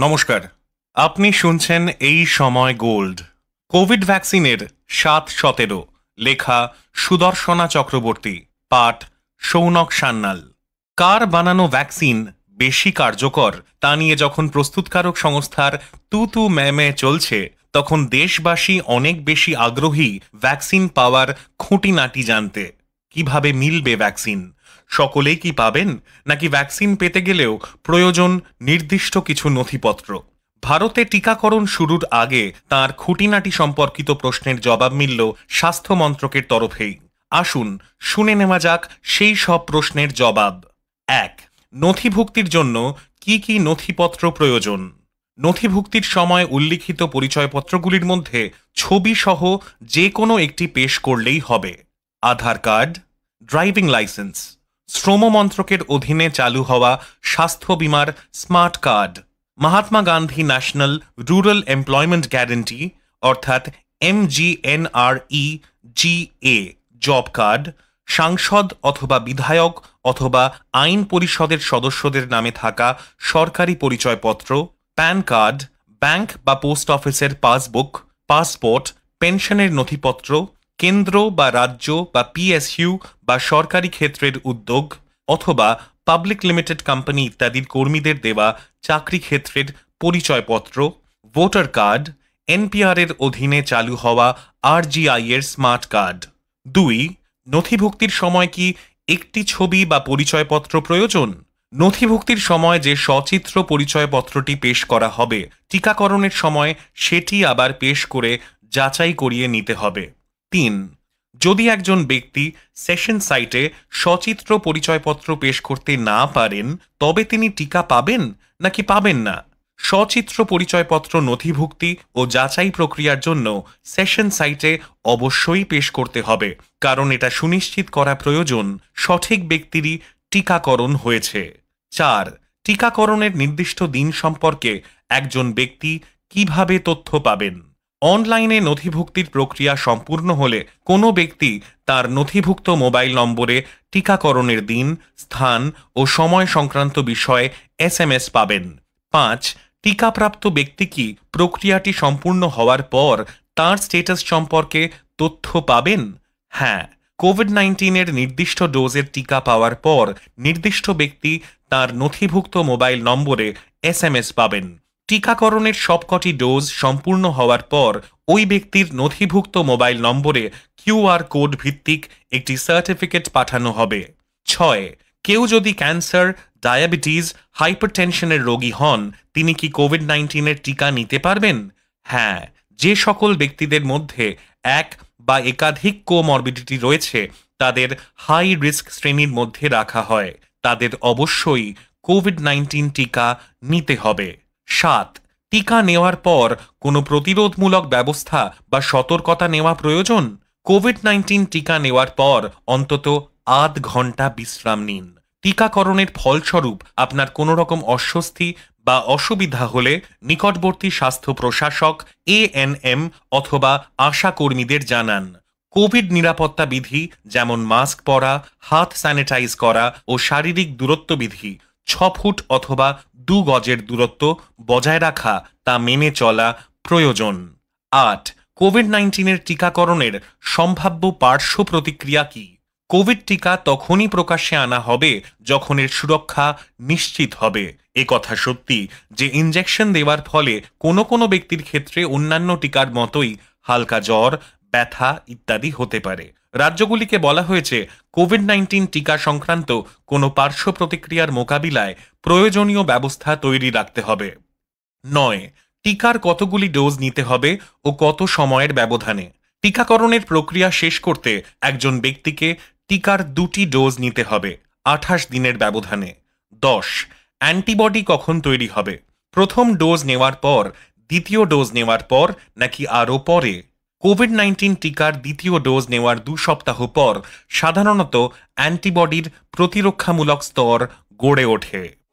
নমস্কার। আপনি শুনছেন এই সময় গোল্ড। কোভিড ভ্যাকসিনের সাত সতেরো, লেখা সুদর্শনা চক্রবর্তী, পাঠ সৌনক সান্যাল। কার বানানো ভ্যাকসিন বেশি কার্যকর তা নিয়ে যখন প্রস্তুতকারক সংস্থার তু তু ম্যামে চলছে, তখন দেশবাসী অনেক বেশি আগ্রহী ভ্যাকসিন পাওয়ার খুঁটিনাটি জানতে। কীভাবে মিলবে ভ্যাকসিন? সকলেই কি পাবেন? নাকি ভ্যাকসিন পেতে গেলেও প্রয়োজন নির্দিষ্ট কিছু নথিপত্র? ভারতে টিকাকরণ শুরুর আগে তার খুঁটিনাটি সম্পর্কিত প্রশ্নের জবাব মিলল স্বাস্থ্য মন্ত্রকের তরফেই। আসুন শুনে নেওয়া যাক সেই সব প্রশ্নের জবাব। এক, নথিভুক্তির জন্য কি কি নথিপত্র প্রয়োজন? নথিভুক্তির সময় উল্লিখিত পরিচয়পত্রগুলির মধ্যে ছবি সহ যে কোনো একটি পেশ করলেই হবে। Aadhaar card, driving licence. শ্রম মন্ত্রকের অধীনে চালু হওয়া স্বাস্থ্য বিমার smart card. Mahatma Gandhi national rural employment guarantee, অর্থাৎ এমজিএনআরই জিএ জব কার্ড, সাংসদ অথবা বিধায়ক অথবা আইন পরিষদের সদস্যদের নামে থাকা সরকারি পরিচয়পত্র, প্যান কার্ড, ব্যাংক বা পোস্ট অফিসের পাসবুক, পাসপোর্ট, পেনশনের নথিপত্র কেন্দ্র বা রাজ্য বা পিএসইউ বা সরকারি ক্ষেত্রের উদ্যোগ অথবা পাবলিক লিমিটেড কোম্পানি ইত্যাদির কর্মীদের দেওয়া চাকরি ক্ষেত্রের পরিচয়পত্র ভোটার কার্ড এনপিআর এর অধীনে চালু হওয়া আরজিআই এর স্মার্ট কার্ড দুই, নথিভুক্তির সময় কি একটি ছবি বা পরিচয়পত্র প্রয়োজন? নথিভুক্তির সময় যে সচিত্র পরিচয়পত্রটি পেশ করা হবে, টিকাকরণের সময় সেটি আবার পেশ করে যাচাই করিয়ে নিতে হবে। তিন, যদি একজন ব্যক্তি সেশন সাইটে সচিত্র পরিচয়পত্র পেশ করতে না পারেন, তবে তিনি টিকা পাবেন নাকি পাবেন না? সচিত্র পরিচয়পত্র নথিভুক্তি ও যাচাই প্রক্রিয়ার জন্য সেশন সাইটে অবশ্যই পেশ করতে হবে, কারণ এটা সুনিশ্চিত করা প্রয়োজন সঠিক ব্যক্তিরই টিকাকরণ হয়েছে। চার, টিকাকরণের নির্দিষ্ট দিন সম্পর্কে একজন ব্যক্তি কীভাবে তথ্য পাবেন? অনলাইনে নথিভুক্তির প্রক্রিয়া সম্পূর্ণ হলে কোনো ব্যক্তি তার নথিভুক্ত মোবাইল নম্বরে টিকাকরণের দিন, স্থান ও সময় সংক্রান্ত বিষয়ে এস পাবেন। পাঁচ, টিকাপ্রাপ্ত ব্যক্তি কি প্রক্রিয়াটি সম্পূর্ণ হওয়ার পর তার স্টেটাস সম্পর্কে তথ্য পাবেন? হ্যাঁ কোভিড নাইন্টিনের নির্দিষ্ট ডোজের টিকা পাওয়ার পর নির্দিষ্ট ব্যক্তি তার নথিভুক্ত মোবাইল নম্বরে এস পাবেন। টিকাকরণের সবকটি ডোজ সম্পূর্ণ হওয়ার পর ওই ব্যক্তির নথিভুক্ত মোবাইল নম্বরে কিউআর কোড ভিত্তিক একটি সার্টিফিকেট পাঠানো হবে। ছয়, কেউ যদি ক্যান্সার, ডায়াবেটিস, হাইপারটেনশনের রোগী হন, তিনি কি কোভিড নাইন্টিনের টিকা নিতে পারবেন? হ্যাঁ যে সকল ব্যক্তিদের মধ্যে এক বা একাধিক কোমরবিডিটি রয়েছে, তাদের হাই রিস্ক শ্রেণির মধ্যে রাখা হয়। তাদের অবশ্যই কোভিড নাইন্টিন টিকা নিতে হবে। সাত। টিকা নেওয়ার পর কোনো প্রতিরোধমূলক ব্যবস্থা বা সতর্কতা নেওয়া প্রয়োজন? কোভিড নাইন্টিন টিকা নেওয়ার পর অন্তত আধ ঘণ্টা বিশ্রাম নিন। টিকাকরণের ফলস্বরূপ আপনার কোনো রকম অস্বস্তি বা অসুবিধা হলে নিকটবর্তী স্বাস্থ্য প্রশাসক এএনএম অথবা আশা কর্মীদের জানান। কোভিড নিরাপত্তা বিধি যেমন মাস্ক পরা, হাত স্যানিটাইজ করা ও শারীরিক দূরত্ব বিধি ছ ফুট অথবা দু গজের দূরত্ব বজায় রাখা তা মেনে চলা প্রয়োজন। আট কোভিড নাইন্টিনের টিকাকরণের সম্ভাব্য পার্শ্ব প্রতিক্রিয়া কি? কোভিড টিকা তখনই প্রকাশ্যে আনা হবে যখন এর সুরক্ষা নিশ্চিত হবে। এ কথা সত্যি যে ইনজেকশন দেওয়ার ফলে কোনো কোনো ব্যক্তির ক্ষেত্রে অন্যান্য টিকার মতোই হালকা জ্বর, ব্যথা ইত্যাদি হতে পারে। রাজ্যগুলিকে বলা হয়েছে কোভিড নাইন্টিন টিকা সংক্রান্ত কোনো পার্শ্ব প্রতিক্রিয়ার মোকাবিলায় প্রয়োজনীয় ব্যবস্থা তৈরি রাখতে হবে। নয়, টিকার কতগুলি ডোজ নিতে হবে ও কত সময়ের ব্যবধানে? টিকাকরণের প্রক্রিয়া শেষ করতে একজন ব্যক্তিকে টিকার দুটি ডোজ নিতে হবে, আঠাশ দিনের ব্যবধানে। দশ, অ্যান্টিবডি কখন তৈরি হবে? প্রথম ডোজ নেওয়ার পর, দ্বিতীয় ডোজ নেওয়ার পর, নাকি আরও পরে? কোভিড নাইন্টিন টিকার দ্বিতীয় ডোজ নেওয়ার দু সপ্তাহ পর সাধারণত অ্যান্টিবডির প্রতিরক্ষামূলক স্তর গড়ে ওঠে।